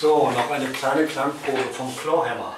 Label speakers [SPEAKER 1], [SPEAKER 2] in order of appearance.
[SPEAKER 1] So, noch eine kleine Klangprobe vom Clawhammer.